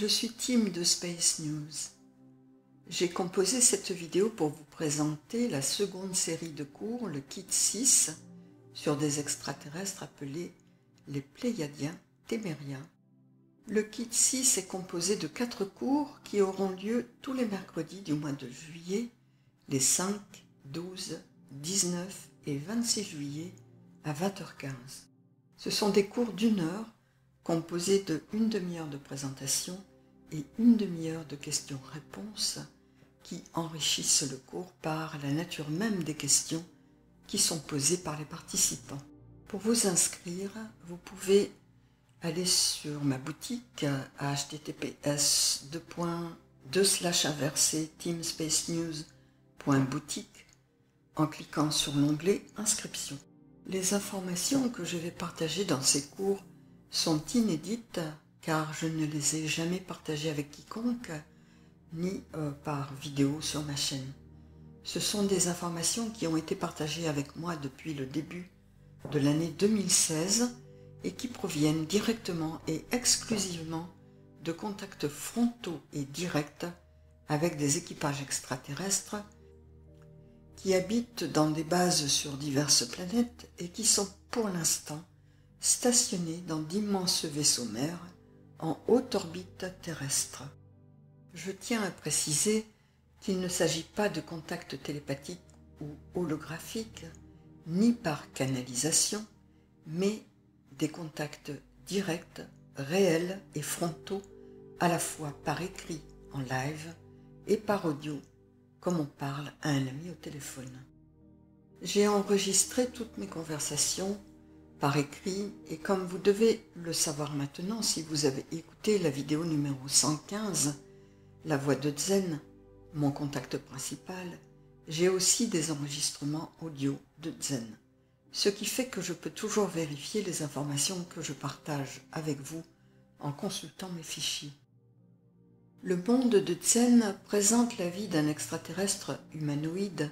Je suis Tim de Space News. J'ai composé cette vidéo pour vous présenter la seconde série de cours, le Kit 6, sur des extraterrestres appelés les Pléiadiens témériens. Le Kit 6 est composé de quatre cours qui auront lieu tous les mercredis du mois de juillet, les 5, 12, 19 et 26 juillet à 20h15. Ce sont des cours d'une heure composés de une demi-heure de présentation et une demi-heure de questions-réponses qui enrichissent le cours par la nature même des questions qui sont posées par les participants. Pour vous inscrire, vous pouvez aller sur ma boutique à https teamspacenews.boutique en cliquant sur l'onglet Inscription. Les informations que je vais partager dans ces cours sont inédites car je ne les ai jamais partagées avec quiconque ni euh, par vidéo sur ma chaîne. Ce sont des informations qui ont été partagées avec moi depuis le début de l'année 2016 et qui proviennent directement et exclusivement de contacts frontaux et directs avec des équipages extraterrestres qui habitent dans des bases sur diverses planètes et qui sont pour l'instant stationnés dans d'immenses vaisseaux mers en haute orbite terrestre. Je tiens à préciser qu'il ne s'agit pas de contacts télépathiques ou holographiques, ni par canalisation, mais des contacts directs, réels et frontaux, à la fois par écrit en live et par audio, comme on parle à un ami au téléphone. J'ai enregistré toutes mes conversations par écrit et comme vous devez le savoir maintenant si vous avez écouté la vidéo numéro 115, la voix de Zen, mon contact principal, j'ai aussi des enregistrements audio de Zen, ce qui fait que je peux toujours vérifier les informations que je partage avec vous en consultant mes fichiers. Le monde de Zen présente la vie d'un extraterrestre humanoïde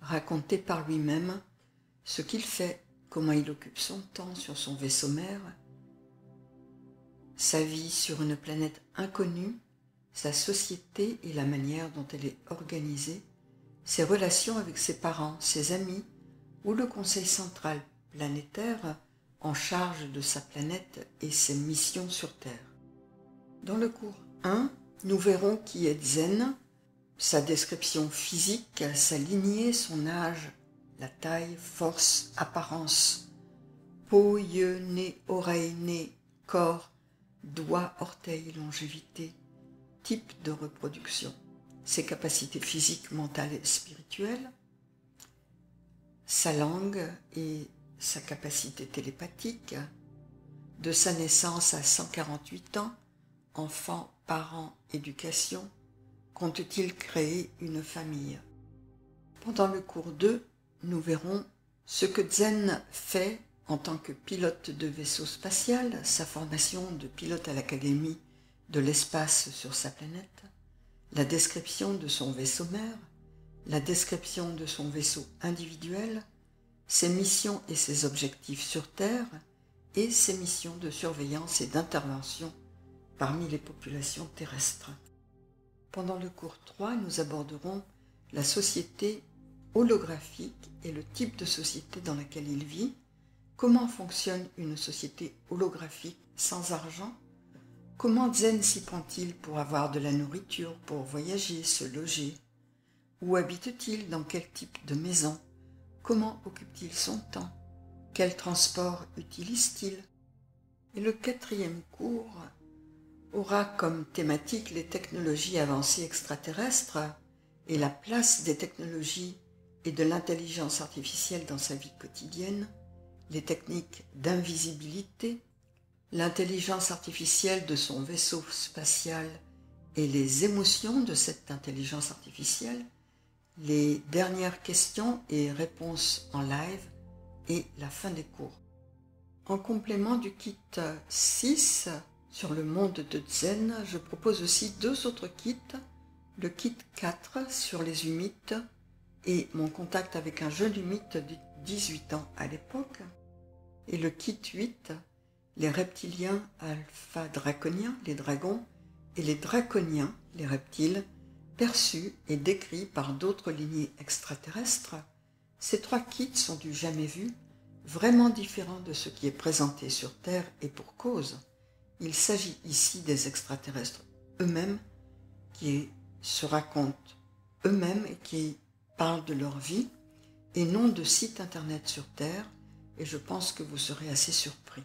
raconté par lui-même, ce qu'il fait comment il occupe son temps sur son vaisseau mère, sa vie sur une planète inconnue, sa société et la manière dont elle est organisée, ses relations avec ses parents, ses amis ou le Conseil central planétaire en charge de sa planète et ses missions sur Terre. Dans le cours 1, nous verrons qui est Zen, sa description physique, sa lignée, son âge, la taille, force, apparence, peau, yeux, nez, oreilles, nez, corps, doigts, orteils, longévité, type de reproduction, ses capacités physiques, mentales et spirituelles, sa langue et sa capacité télépathique, de sa naissance à 148 ans, enfant, parents, éducation, compte-t-il créer une famille? Pendant le cours 2, nous verrons ce que Zen fait en tant que pilote de vaisseau spatial, sa formation de pilote à l'Académie de l'espace sur sa planète, la description de son vaisseau mère, la description de son vaisseau individuel, ses missions et ses objectifs sur Terre, et ses missions de surveillance et d'intervention parmi les populations terrestres. Pendant le cours 3, nous aborderons la société holographique et le type de société dans laquelle il vit, comment fonctionne une société holographique sans argent, comment Zen s'y prend-il pour avoir de la nourriture, pour voyager, se loger, où habite-t-il, dans quel type de maison, comment occupe-t-il son temps, quel transport utilise-t-il? Et le quatrième cours aura comme thématique les technologies avancées extraterrestres et la place des technologies et de l'intelligence artificielle dans sa vie quotidienne, les techniques d'invisibilité, l'intelligence artificielle de son vaisseau spatial et les émotions de cette intelligence artificielle, les dernières questions et réponses en live et la fin des cours. En complément du kit 6 sur le monde de Zen, je propose aussi deux autres kits, le kit 4 sur les humites et mon contact avec un jeune humite de 18 ans à l'époque, et le kit 8, les reptiliens alpha draconiens, les dragons, et les draconiens, les reptiles, perçus et décrits par d'autres lignées extraterrestres, ces trois kits sont du jamais vu, vraiment différents de ce qui est présenté sur Terre et pour cause. Il s'agit ici des extraterrestres eux-mêmes qui se racontent eux-mêmes et qui parlent de leur vie et non de sites internet sur Terre et je pense que vous serez assez surpris.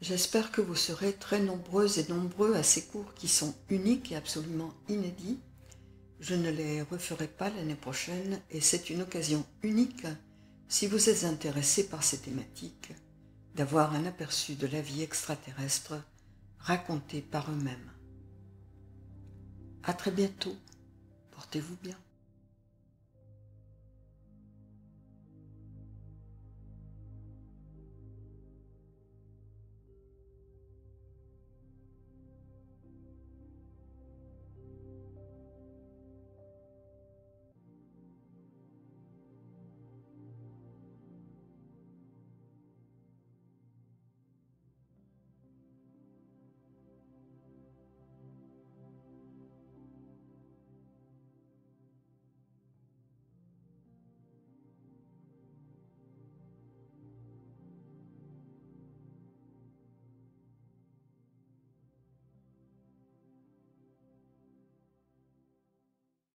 J'espère que vous serez très nombreuses et nombreux à ces cours qui sont uniques et absolument inédits. Je ne les referai pas l'année prochaine et c'est une occasion unique, si vous êtes intéressé par ces thématiques, d'avoir un aperçu de la vie extraterrestre racontée par eux-mêmes. À très bientôt. Portez-vous bien.